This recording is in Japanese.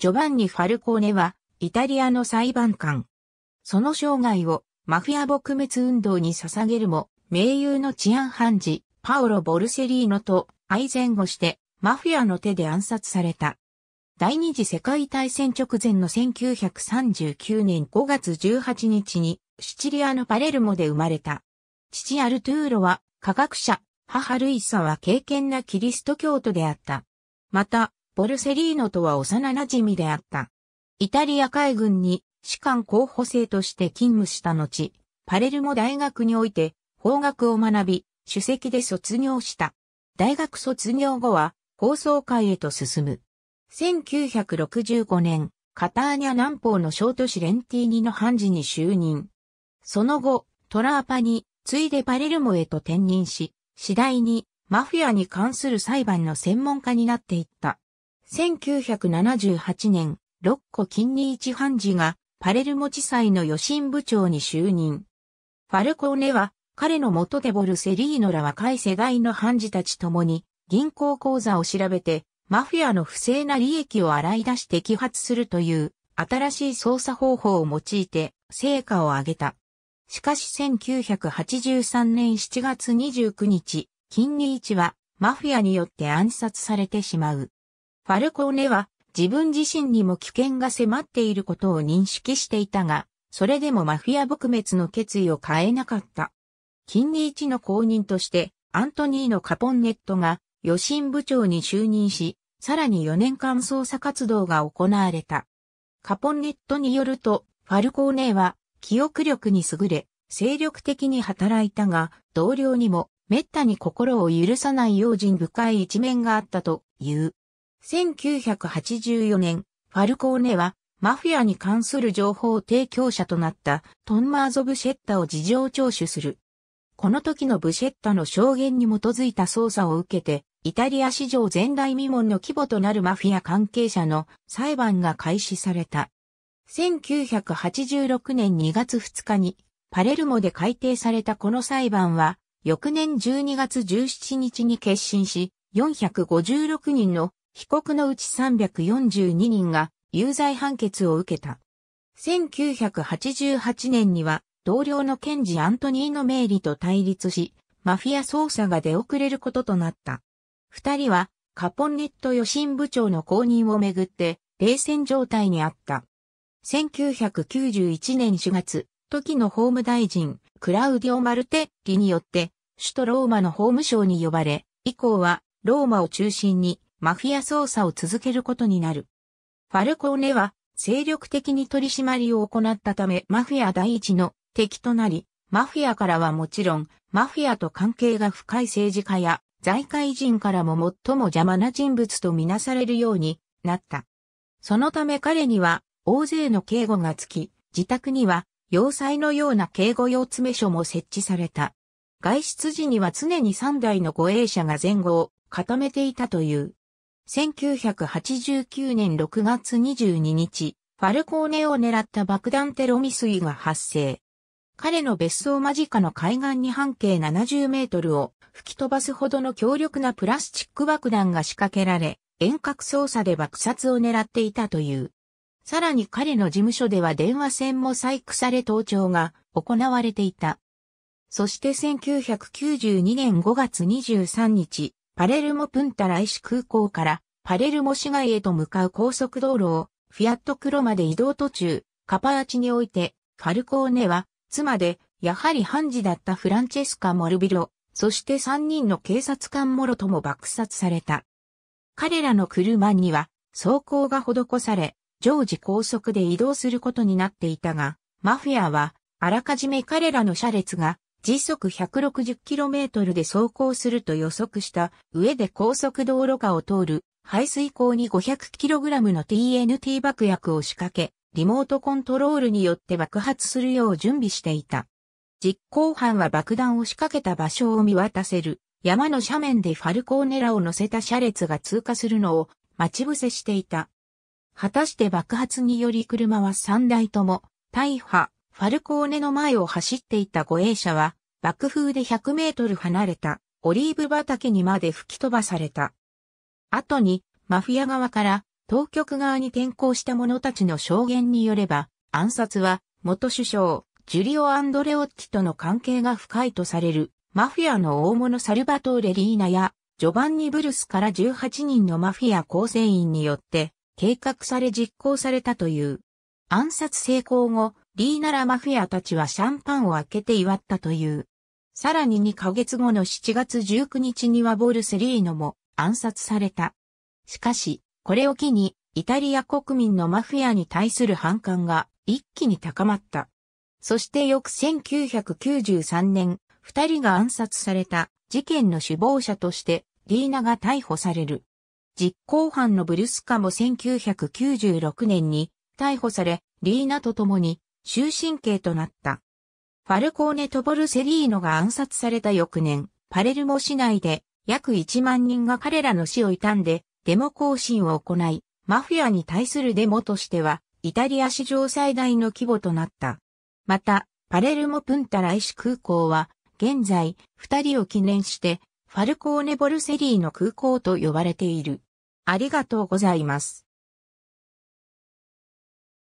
ジョバンニ・ファルコーネは、イタリアの裁判官。その生涯を、マフィア撲滅運動に捧げるも、盟友の治安判事、パオロ・ボルセリーノと愛前後して、マフィアの手で暗殺された。第二次世界大戦直前の1939年5月18日にシチリアのパレルモで生まれた。父アルトゥーロは科学者、母ルイサは敬虔なキリスト教徒であった。また、ボルセリーノとは幼馴染であった。イタリア海軍に士官候補生として勤務した後、パレルモ大学において法学を学び、主席で卒業した。大学卒業後は放送会へと進む。1965年、カターニャ南方の小都市レンティーニの判事に就任。その後、トラーパに、ついでパレルモへと転任し、次第にマフィアに関する裁判の専門家になっていった。1978年、ロッコ・キンニーチ判事がパレルモ地裁の予審部長に就任。ファルコーネは彼の元でボルセリーノら若い世代の判事たちともに銀行口座を調べてマフィアの不正な利益を洗い出して揮発するという新しい捜査方法を用いて成果を上げた。しかし1983年7月29日、金ニーチはマフィアによって暗殺されてしまう。ファルコーネは自分自身にも危険が迫っていることを認識していたが、それでもマフィア撲滅の決意を変えなかった。金ニーチの後任としてアントニーノ・カポンネットが予審部長に就任し、さらに4年間捜査活動が行われた。カポンネットによると、ファルコーネは記憶力に優れ、精力的に働いたが、同僚にも滅多に心を許さない用心深い一面があったという。1984年、ファルコーネはマフィアに関する情報提供者となったトンマーゾ・ブシェッタを事情聴取する。この時のブシェッタの証言に基づいた捜査を受けて、イタリア史上前代未聞の規模となるマフィア関係者の裁判が開始された。1986年2月2日にパレルモで改定されたこの裁判は翌年12月17日に決審し456人の被告のうち342人が有罪判決を受けた。1988年には同僚の検事アントニーノ・メイリと対立し、マフィア捜査が出遅れることとなった。二人はカポンネット予審部長の公認をめぐって冷戦状態にあった。1991年4月、時の法務大臣、クラウディオ・マルテッリによって、首都ローマの法務省に呼ばれ、以降はローマを中心にマフィア捜査を続けることになる。ファルコーネは精力的に取り締まりを行ったためマフィア第一の敵となり、マフィアからはもちろん、マフィアと関係が深い政治家や財界人からも最も邪魔な人物とみなされるようになった。そのため彼には大勢の警護がつき、自宅には要塞のような警護用詰所も設置された。外出時には常に3台の護衛車が前後を固めていたという。1989年6月22日、ファルコーネを狙った爆弾テロ未遂が発生。彼の別荘間近の海岸に半径70メートルを吹き飛ばすほどの強力なプラスチック爆弾が仕掛けられ、遠隔操作で爆殺を狙っていたという。さらに彼の事務所では電話線も細工され盗聴が行われていた。そして1992年5月23日、パレルモプンタライシ空港からパレルモ市街へと向かう高速道路をフィアットクロマで移動途中、カパーチにおいて、ファルコーネは妻で、やはり判事だったフランチェスカ・モルビロ、そして3人の警察官もろとも爆殺された。彼らの車には走行が施され、常時高速で移動することになっていたが、マフィアは、あらかじめ彼らの車列が時速 160km で走行すると予測した上で高速道路下を通る排水口に 500kg の TNT 爆薬を仕掛け、リモートコントロールによって爆発するよう準備していた。実行犯は爆弾を仕掛けた場所を見渡せる山の斜面でファルコーネラを乗せた車列が通過するのを待ち伏せしていた。果たして爆発により車は3台とも大破、ファルコーネの前を走っていた護衛車は爆風で100メートル離れたオリーブ畑にまで吹き飛ばされた。後にマフィア側から当局側に転校した者たちの証言によれば、暗殺は元首相、ジュリオ・アンドレオッティとの関係が深いとされる、マフィアの大物サルバトーレ・リーナや、ジョバンニ・ブルスから18人のマフィア構成員によって計画され実行されたという。暗殺成功後、リーナらマフィアたちはシャンパンを開けて祝ったという。さらに2ヶ月後の7月19日にはボルセリーノも暗殺された。しかし、これを機に、イタリア国民のマフィアに対する反感が一気に高まった。そして翌1993年、二人が暗殺された事件の首謀者としてリーナが逮捕される。実行犯のブルスカも1996年に逮捕され、リーナと共に終身刑となった。ファルコーネとボルセリーノが暗殺された翌年、パレルモ市内で約1万人が彼らの死を悼んでデモ行進を行い、マフィアに対するデモとしては、イタリア史上最大の規模となった。また、パレルモプンタライシ空港は、現在、二人を記念して、ファルコーネ・ボルセリーの空港と呼ばれている。ありがとうございます。